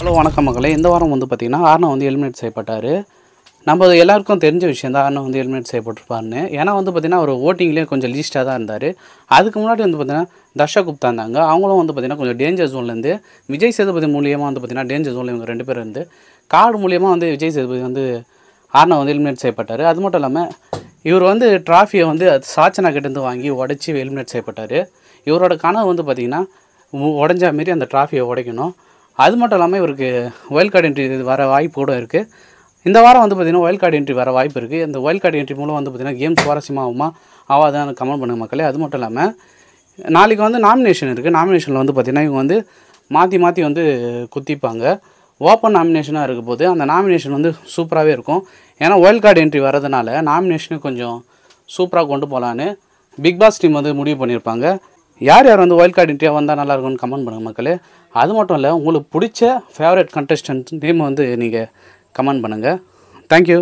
Hello வணக்கம் மக்களே இந்த வாரம் வந்து பார்த்திங்கன்னா ஆர்னா வந்து எலிமினேட் செய்யப்பட்டார். நம்ம எல்லாருக்கும் தெரிஞ்ச விஷயம் தான் ஆர்னா வந்து எலிமினேட் செய்யப்பட்டிருப்பாருன்னு. ஏன்னா வந்து பார்த்திங்கன்னா அவர் ஓட்டிங்லேயே கொஞ்சம் லீஸ்ட்டாக தான் இருந்தார். அதுக்கு முன்னாடி வந்து பார்த்திங்கன்னா தர்ஷா குப்தா இருந்தாங்க. அவங்களும் வந்து பார்த்திங்கன்னா கொஞ்சம் டேஞ்சர் ஜோன்லேருந்து விஜய் சேதுபதி மூலியமாக வந்து பார்த்திங்கன்னா டேஞ்சர் ஜோனில் இவங்க ரெண்டு பேர் இருந்து கார்டு மூலியமாக வந்து விஜய் சேதுபதி வந்து ஆர்னா வந்து எலிமினேட் செய்யப்பட்டார். அது மட்டும் இல்லாமல் இவர் வந்து ட்ராஃபியை வந்து சாச்சனா கிட்டேருந்து வாங்கி உடச்சி எலிமினேட் செய்யப்பட்டார். இவரோட கனவு வந்து பார்த்திங்கன்னா உடஞ்ச மாரி அந்த ட்ராஃபியை உடைக்கணும். அது மட்டும் இல்லாமல் இவருக்கு ஒயல் கார்டு என்ட்ரி வர வாய்ப்பு கூட இருக்குது இந்த வாரம் வந்து பார்த்திங்கன்னா ஒயில் கார்டு என்ட்ரி வர வாய்ப்பு இருக்குது இந்த ஒயில் கார்டு என்ட்ரி மூலம் வந்து பார்த்திங்கன்னா கேம் சுவாரஸ்யமாகுமா? ஆகாதான்னு கமெண்ட் பண்ணுங்கள் மக்களே. அது மட்டும் இல்லாமல் நாளைக்கு வந்து நாமினேஷன் இருக்குது நாமினேஷனில் வந்து பார்த்திங்கன்னா இவங்க வந்து மாற்றி மாற்றி வந்து குத்திப்பாங்க. ஓப்பன் நாமினேஷனாக இருக்க போது அந்த நாமினேஷன் வந்து சூப்பராகவே இருக்கும். ஏன்னா ஒயல் கார்டு என்ட்ரி வரதுனால நாமினேஷனும் கொஞ்சம் சூப்பராக கொண்டு போகலான்னு பிக் பாஸ் டீம் வந்து முடிவு பண்ணியிருப்பாங்க யார் யார் வந்து ஒயில் கார்டு இண்டியா வந்தால் நல்லா இருக்கும்னு கமெண்ட் பண்ணுங்கள் மக்களே. அது மட்டும் இல்லை உங்களுக்கு பிடிச்ச ஃபேவரட் கண்டஸ்டன்ட் நேம் வந்து நீங்கள் கமெண்ட் பண்ணுங்கள் தேங்க்யூ